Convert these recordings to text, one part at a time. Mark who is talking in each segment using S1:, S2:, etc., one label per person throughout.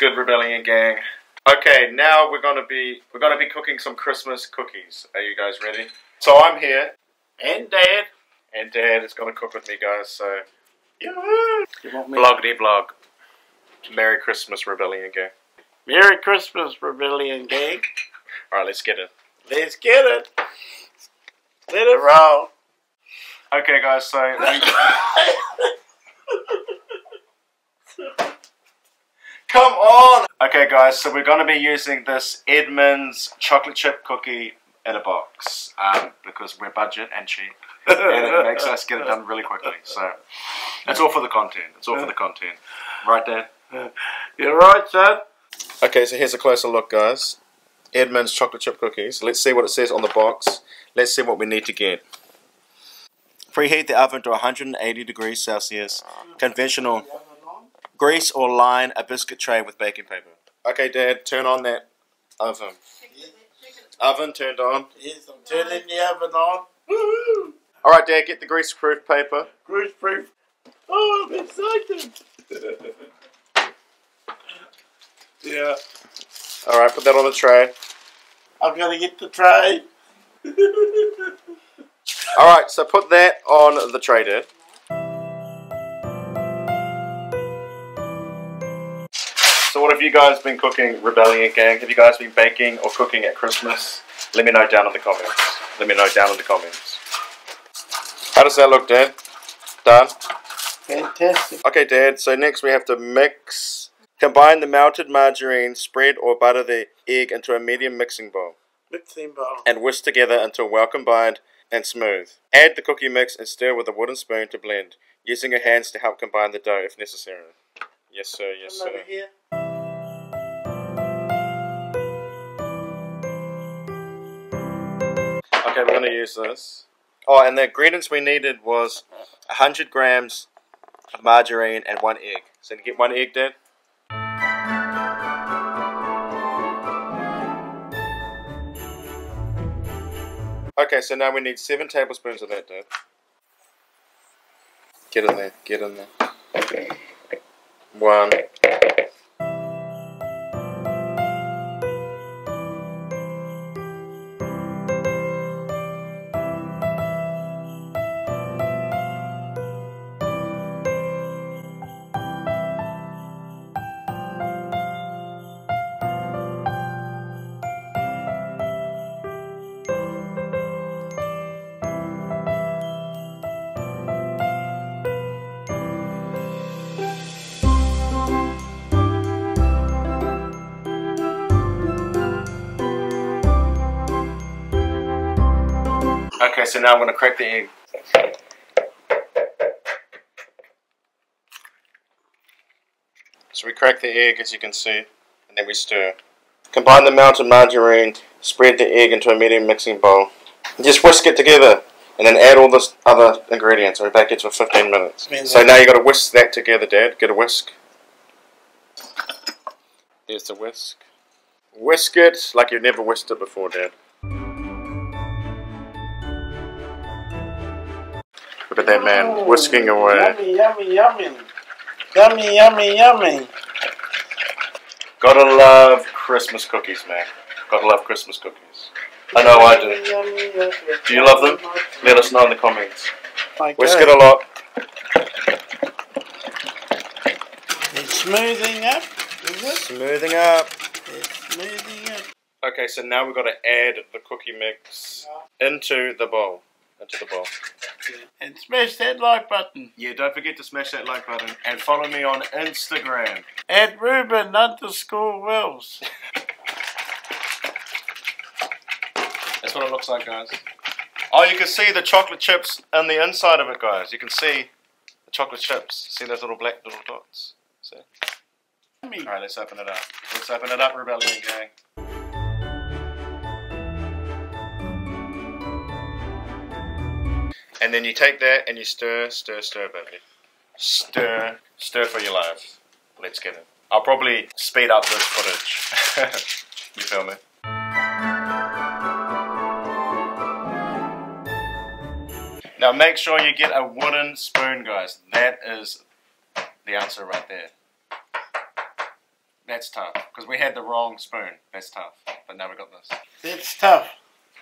S1: What's good, Reubellion Gang? Okay, now we're gonna be we're gonna be cooking some Christmas cookies. Are you guys ready? So I'm here,
S2: And Dad.
S1: and Dad is gonna cook with me, guys. So
S2: You want
S1: blog. Merry Christmas, Reubellion Gang.
S2: Merry Christmas, Reubellion Gang.
S1: All right, let's get it.
S2: Let's get it. Let it roll.
S1: Okay, guys. So come on. Okay, guys. So we're gonna be using this Edmonds chocolate chip cookie in a box um, because we're budget and cheap. and it makes us get it done really quickly. So it's all for the content. It's all for the content, right, Dad?
S2: You're right, son.
S1: Okay, so here's a closer look, guys. Edmonds chocolate chip cookies. Let's see what it says on the box. Let's see what we need to get. Preheat the oven to 180 degrees Celsius. Conventional. Grease or line a biscuit tray with baking paper. Okay, Dad, turn on that oven. Oven turned on.
S2: Yes, I'm turning the oven on. Woohoo!
S1: All right, Dad, get the grease-proof paper.
S2: Grease proof. Oh, I'm excited. yeah.
S1: All right, put that on the tray.
S2: I'm gonna get the tray.
S1: All right, so put that on the tray, Dad. Have you guys been cooking, Reubellion Gang? Have you guys been baking or cooking at Christmas? Let me know down in the comments. Let me know down in the comments. How does that look, Dad? Done?
S2: Fantastic.
S1: Okay, Dad, so next we have to mix. Combine the melted margarine, spread or butter the egg into a medium mixing bowl.
S2: Mixing bowl.
S1: and whisk together until well combined and smooth. Add the cookie mix and stir with a wooden spoon to blend, using your hands to help combine the dough if necessary. Yes, sir, yes, sir. Okay, we're going to use this. Oh, and the ingredients we needed was 100 grams of margarine and one egg. So, you get one egg, Dad? Okay, so now we need 7 tablespoons of that, Dad. Get in there, get in there. One. So now I'm going to crack the egg. So we crack the egg, as you can see, and then we stir. Combine the melted margarine, spread the egg into a medium mixing bowl. Just whisk it together, and then add all the other ingredients. We're back into 15 minutes. So now you've got to whisk that together, Dad. Get a whisk. There's the whisk. Whisk it like you've never whisked it before, Dad. Look at that man whisking away.
S2: Yummy, yummy, yummy. Yummy, yummy, yummy.
S1: Gotta love Christmas cookies, man. Gotta love Christmas cookies. I know I do. Do you love them? Let us know in the comments.
S2: My
S1: Whisk
S2: God.
S1: it a lot.
S2: It's smoothing up, is it?
S1: Smoothing up.
S2: It's smoothing up.
S1: Okay, so now we've got to add the cookie mix into the bowl. Into the bowl.
S2: And smash that like button.
S1: Yeah, don't forget to smash that like button and follow me on Instagram.
S2: At Reuben underscore Wills.
S1: That's what it looks like, guys. Oh, you can see the chocolate chips on the inside of it, guys. You can see the chocolate chips. See those little black little dots? See? Alright, let's open it up. Let's open it up, Reubellion Gang. And then you take that and you stir, stir, stir, baby. Stir, stir for your life. Let's get it. I'll probably speed up this footage. you feel me? Now make sure you get a wooden spoon, guys. That is the answer right there. That's tough because we had the wrong spoon. That's tough. But now we got this.
S2: That's tough.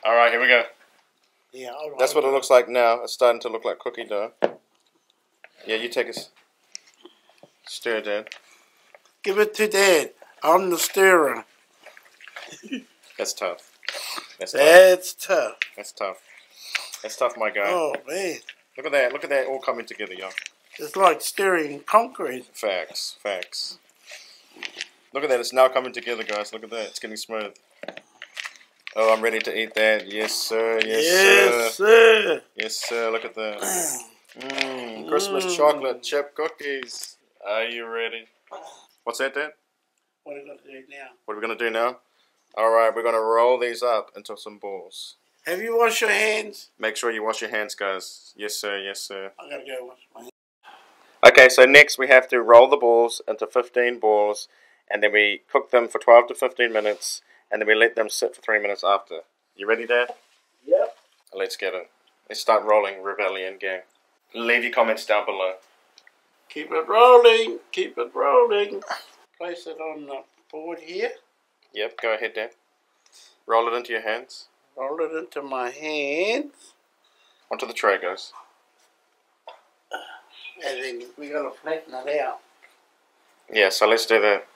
S1: All right, here we go.
S2: Yeah.
S1: That's what it looks like now. It's starting to look like cookie dough. Yeah, you take a stir, Dad.
S2: Give it to Dad. I'm the stirrer.
S1: That's tough. That's tough.
S2: That's tough.
S1: That's tough. That's tough, my guy.
S2: Oh man,
S1: Look at that. Look at that all coming together, y'all.
S2: it's like stirring concrete.
S1: Facts. Facts. Look at that. It's now coming together, guys. Look at that. It's getting smooth. Oh, I'm ready to eat that. Yes, sir. Yes,
S2: yes,
S1: sir.
S2: sir.
S1: Yes, sir. Look at that. Mmm. Christmas
S2: Mm.
S1: chocolate chip cookies. Are you ready? What's that, Dad?
S2: What are we gonna do now?
S1: What are we going to do now? All right, we're going to roll these up into some balls.
S2: Have you washed your hands?
S1: Make sure you wash your hands, guys. Yes, sir. Yes, sir.
S2: I gotta go wash my hands.
S1: Okay, so next we have to roll the balls into 15 balls, and then we cook them for 12 to 15 minutes, and then we let them sit for 3 minutes after. You ready, Dad?
S2: Yep.
S1: Let's get it. Let's start rolling, Reubellion gang. Leave your comments down below.
S2: Keep it rolling. Keep it rolling. Place it on the board here.
S1: Yep, go ahead, Dad. Roll it into your hands.
S2: Roll it into my hands.
S1: Onto the tray, guys.
S2: And then we gotta flatten it out.
S1: Yeah, so let's do that.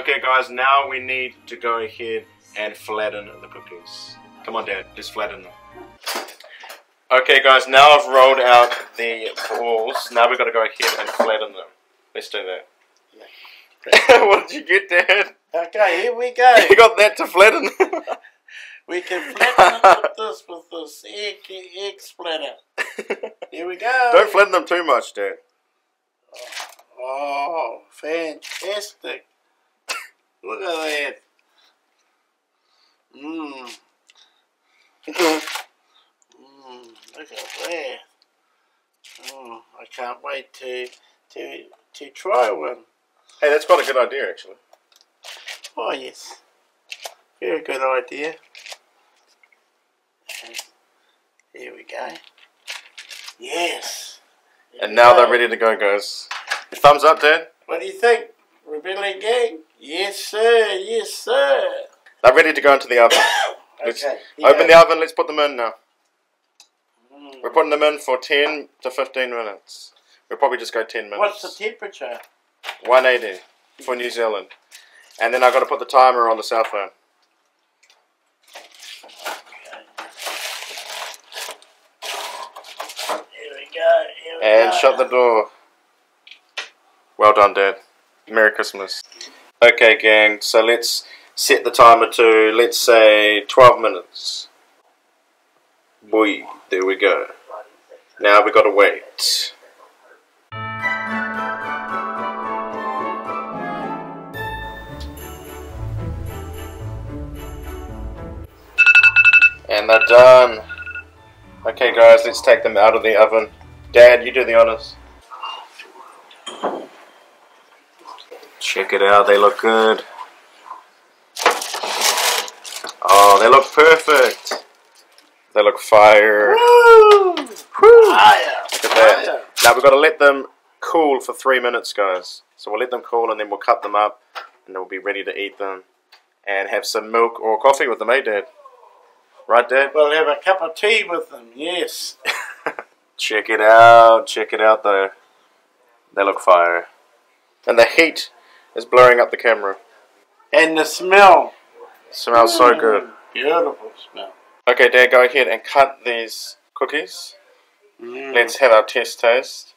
S1: Okay, guys, now we need to go ahead and flatten the cookies. Come on, Dad, just flatten them. Okay, guys, now I've rolled out the balls. Now we've got to go ahead and flatten them. Let's do that. what did you get, Dad?
S2: Okay, here we go.
S1: You got that to flatten?
S2: We can flatten it with this with this egg egg splitter. Here we go.
S1: Don't flatten them too much, Dad.
S2: Oh, fantastic. Look at that. Mmm. Mmm, look at that. Oh, I can't wait to to to try one.
S1: Hey, that's quite a good idea, actually.
S2: Oh yes. Very good idea. Here we go. Yes. Here
S1: And now
S2: go.
S1: they're ready to go, guys. Thumbs up, Dad.
S2: What do you think? Reubellion gang? Yes, sir. Yes, sir.
S1: They're ready to go into the oven. Let's
S2: okay.
S1: Open the oven. Let's put them in now.
S2: Mm.
S1: We're putting them in for 10 to 15 minutes. We'll probably just go 10 minutes.
S2: What's the temperature?
S1: 180 for New Zealand. And then I've got to put the timer on the cell phone.
S2: Here we go.
S1: And shut the door. Well done, Dad. Merry Christmas. Okay, gang, so let's set the timer to, let's say, 12 minutes. Boy, there we go. Now we got to wait. And they're done. Okay, guys, let's take them out of the oven. Dad, you do the honors. Check it out, they look good. Oh, they look perfect. They look fire.
S2: Woo!
S1: Whew.
S2: Fire!
S1: Look at that.
S2: Fire!
S1: Now we've got to let them cool for three minutes, guys. So we'll let them cool and then we'll cut them up and then we'll be ready to eat them. and have some milk or coffee with them, eh, Dad? Right, Dad?
S2: We'll have a cup of tea with them, yes.
S1: Check it out. Check it out, though. They look fire. And the heat is blurring up the camera.
S2: And the smell.
S1: smells so good.
S2: Beautiful smell.
S1: Okay, Dad, go ahead and cut these cookies.
S2: Mm.
S1: Let's have our test taste.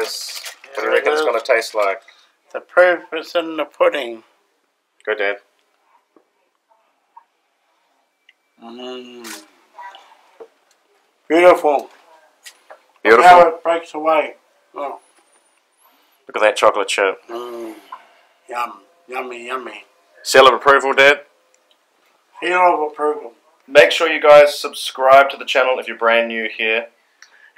S1: Guys? What do you reckon it's going to taste like?
S2: The proof is in the pudding.
S1: Go, Dad.
S2: Mm. Beautiful.
S1: Beautiful.
S2: How it breaks away. Oh.
S1: Look at that chocolate chip.
S2: Mm. Yum. Yummy, yummy.
S1: Seal of approval, Dad.
S2: Seal of approval.
S1: Make sure you guys subscribe to the channel if you're brand new here.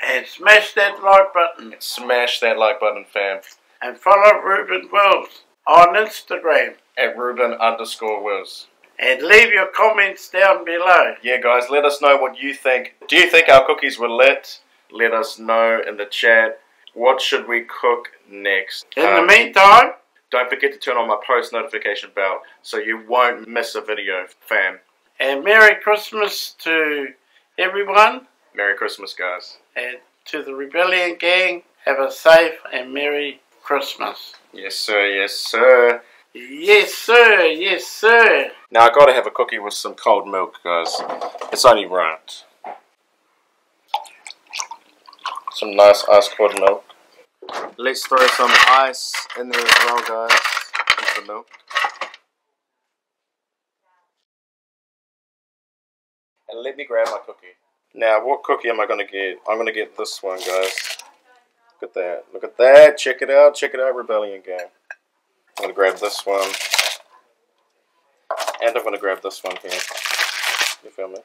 S2: And smash that like button.
S1: Smash that like button, fam.
S2: And follow Reuben Wills on Instagram.
S1: At Reuben underscore Wills.
S2: And leave your comments down below.
S1: Yeah, guys, let us know what you think. Do you think our cookies were lit? Let us know in the chat. What should we cook next?
S2: In
S1: Um,
S2: the meantime,
S1: don't forget to turn on my post notification bell so you won't miss a video, fam.
S2: and Merry Christmas to everyone.
S1: Merry Christmas, guys.
S2: And to the Reubellion Gang, have a safe and Merry Christmas.
S1: Yes, sir, yes, sir.
S2: Yes, sir. Yes, sir.
S1: Now, i got to have a cookie with some cold milk, guys. It's only right. Some nice ice cold milk. Let's throw some ice in there as well, guys. Into the milk. And let me grab my cookie. Now, what cookie am I going to get? I'm going to get this one, guys. Look at that. Look at that. Check it out. Check it out, Reubellion Gang. I'm going to grab this one. And I'm going to grab this one here. You feel me?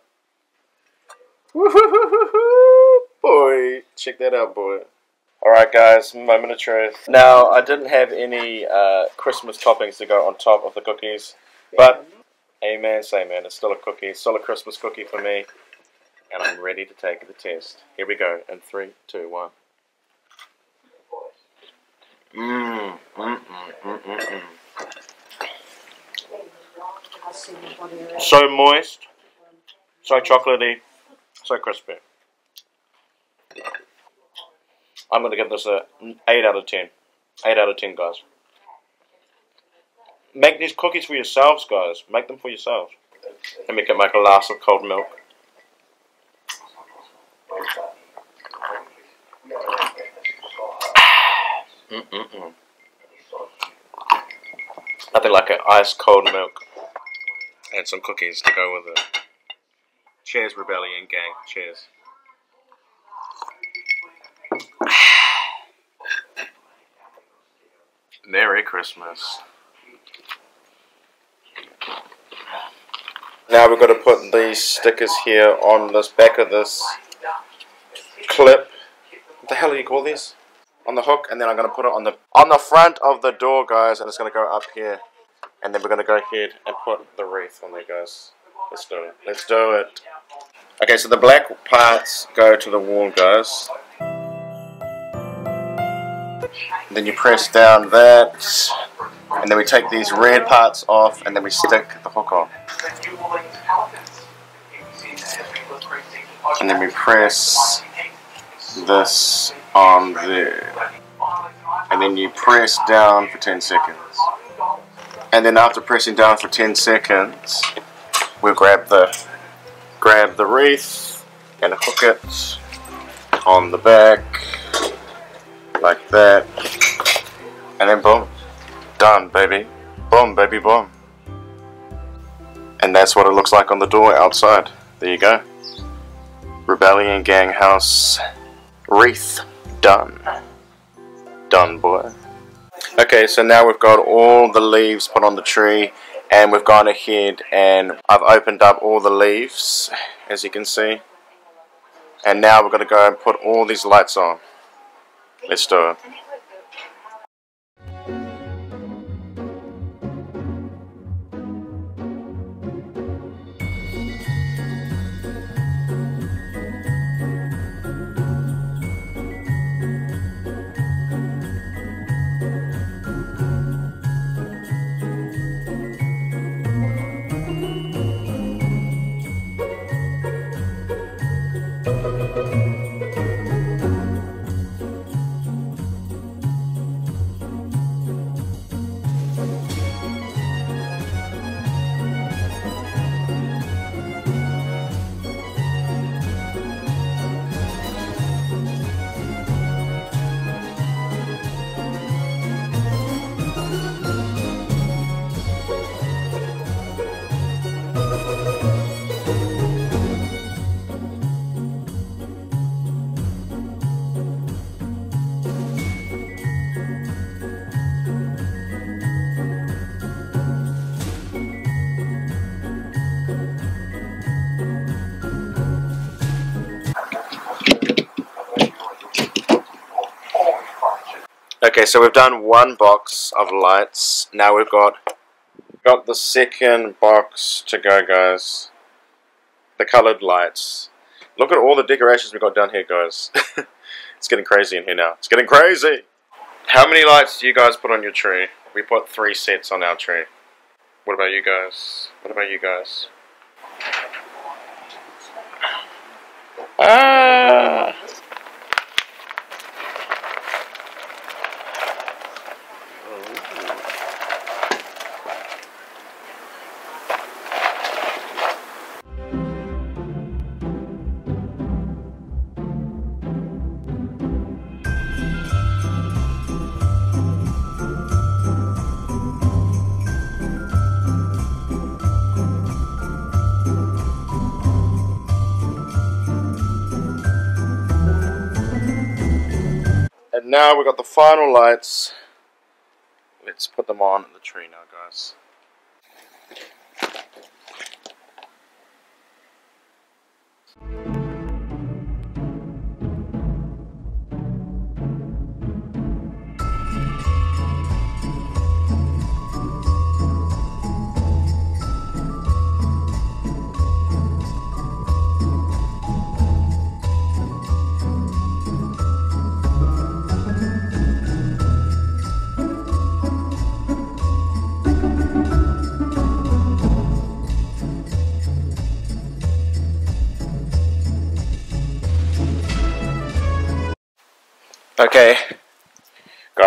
S1: Boy. Check that out, boy. Alright, guys, moment of truth. Now, I didn't have any uh, Christmas toppings to go on top of the cookies, but amen, say man, it's still a cookie, it's still a Christmas cookie for me, and I'm ready to take the test. Here we go, in three, two, one. Mmm, mm, mm, mm, mm, mm. So moist, so chocolatey, so crispy. I'm going to give this a 8 out of 10. 8 out of 10, guys. Make these cookies for yourselves, guys. Make them for yourselves. Let me get my glass of cold milk. Mm-mm-mm. Nothing like an ice cold milk and some cookies to go with it. Cheers, Reubellion Gang. Cheers. Merry Christmas. Now we've got to put these stickers here on this back of this clip. What the hell do you call these? On the hook, and then I'm going to put it on the on the front of the door, guys, and it's going to go up here. And then we're going to go ahead and put the wreath on there, guys. Let's do it. Let's do it. Okay, so the black parts go to the wall, guys. Then you press down that, and then we take these red parts off, and then we stick the hook on. And then we press this on there. And then you press down for 10 seconds. And then after pressing down for 10 seconds, we'll grab the grab the wreath and hook it on the back like that. And then boom. Done, baby. Boom, baby, boom. And that's what it looks like on the door outside. There you go. Reubellion Gang House wreath done. Done, boy. Okay, so now we've got all the leaves put on the tree and we've gone ahead and I've opened up all the leaves as you can see and now we're going to go and put all these lights on. Let's do it. Okay, so we've done one box of lights. Now we've got got the second box to go, guys. The colored lights. Look at all the decorations we've got down here, guys. it's getting crazy in here now. It's getting crazy. How many lights do you guys put on your tree? We put three sets on our tree. What about you guys? What about you guys? Ah! Now we've got the final lights. Let's put them on the tree now, guys.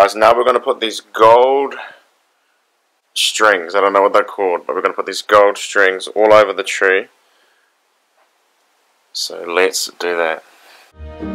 S1: Guys, now we're going to put these gold strings. I don't know what they're called, but we're going to put these gold strings all over the tree. So let's do that.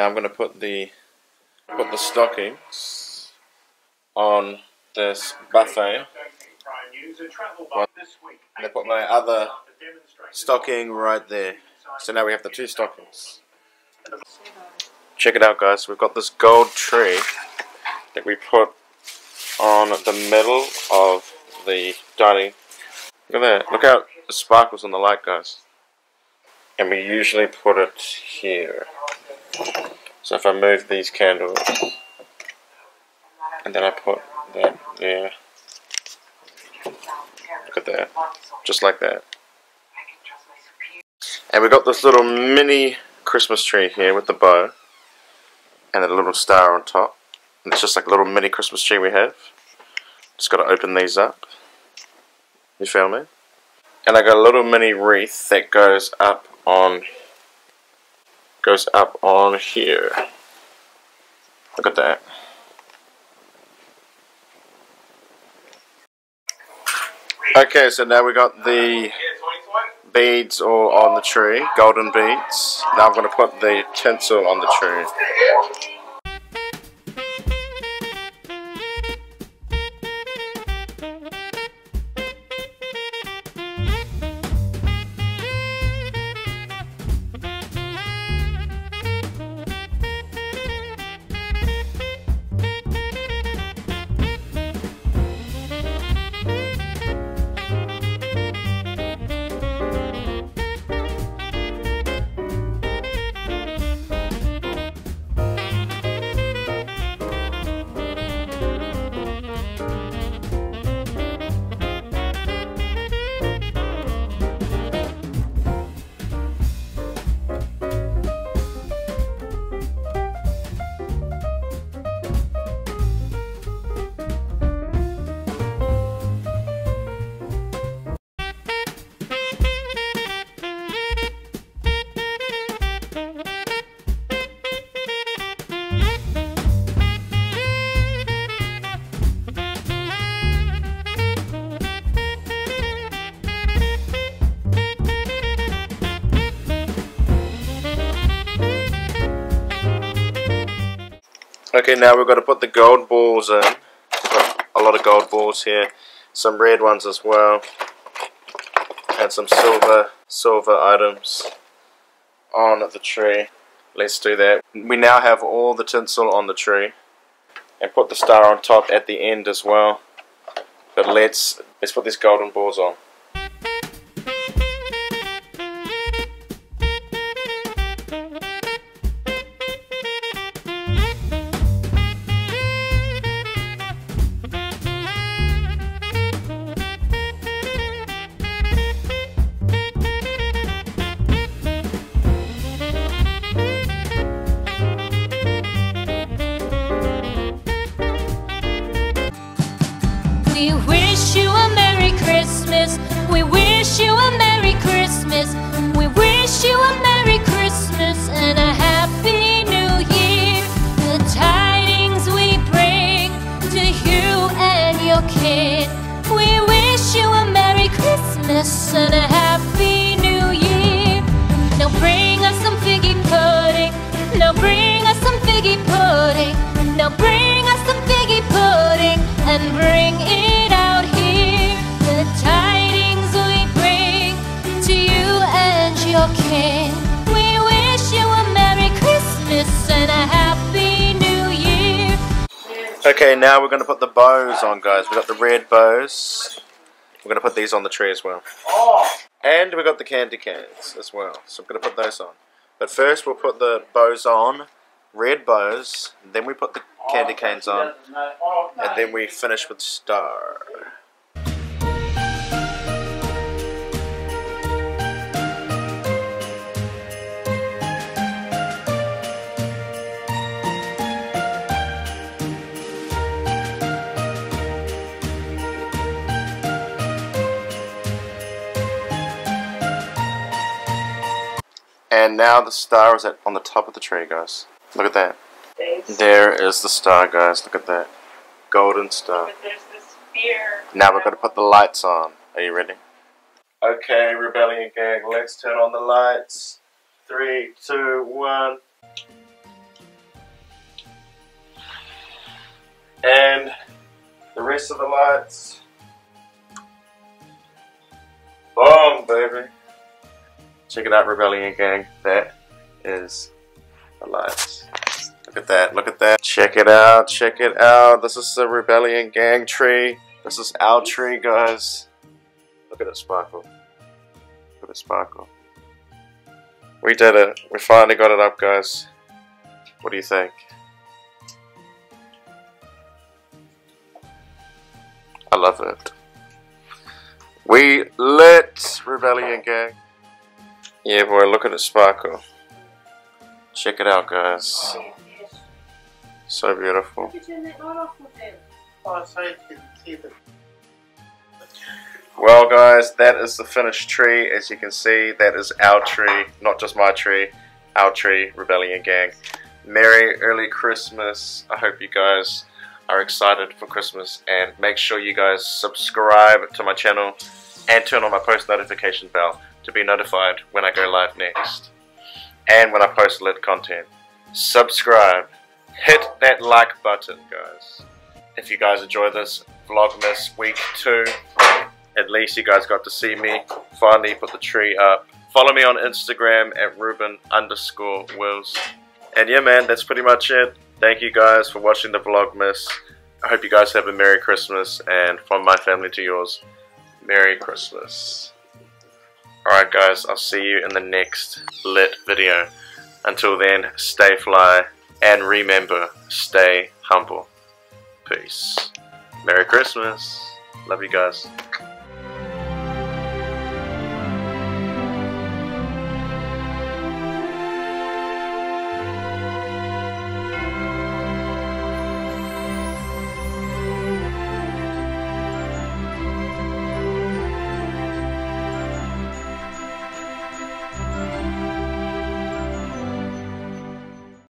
S1: Now I'm going to put the put the stockings on this buffet. And I put my other stocking right there. So now we have the two stockings. Check it out guys, we've got this gold tree that we put on the middle of the dining. Look at that, look how it sparkles on the light guys. And we usually put it here. So if I move these candles, and then I put that there, look at that, just like that. And we got this little mini Christmas tree here with the bow, and a little star on top. And it's just like a little mini Christmas tree we have. Just got to open these up. You feel me? And I got a little mini wreath that goes up on goes up on here. Look at that. Okay, so now we got the beads all on the tree, golden beads. Now I'm going to put the tinsel on the tree. Okay, now we're going to put the gold balls in. A lot of gold balls here. Some red ones as well. And some silver silver items on the tree. Let's do that. We now have all the tinsel on the tree. And put the star on top at the end as well. But let's let's put these golden balls on. Okay, now we're going to put the bows on, guys. We've got the red bows. We're going to put these on the tree as well. And we've got the candy cans as well. So I'm going to put those on. But first we'll put the bows on, red bows, then we put the candy canes on, and then we finish with star. And now the star is at, on the top of the tree, guys. Look at that.
S3: Thanks.
S1: There is the star, guys. Look at that. Golden star.
S3: But there's this fear.
S1: Now we're going to put the lights on. Are you ready? Okay, Reubellion Gang, let's turn on the lights. Three, two, one. And the rest of the lights. Boom, baby. Check it out, Reubellion Gang. That is the lights. Look at that, look at that. Check it out, check it out. This is the Reubellion Gang tree. This is our tree, guys. Look at it sparkle. Look at it sparkle. We did it. We finally got it up, guys. What do you think? I love it. We lit Reubellion Gang. Yeah, boy, look at it sparkle. Check it out, guys. So beautiful. Well, guys, that is the finished tree. As you can see, that is our tree, not just my tree, our tree, Reubellion Gang. Merry early Christmas. I hope you guys are excited for Christmas and make sure you guys subscribe to my channel and turn on my post notification bell to be notified when I go live next and when I post lit content. Subscribe. Hit that like button, guys. If you guys enjoy this Vlogmas week two, at least you guys got to see me finally put the tree up. Follow me on Instagram at Reuben underscore Wills. And yeah, man, that's pretty much it. Thank you guys for watching the Vlogmas. I hope you guys have a Merry Christmas, and from my family to yours, Merry Christmas. Alright, guys, I'll see you in the next lit video. Until then, stay fly, and remember, stay humble. Peace. Merry Christmas. Love you guys.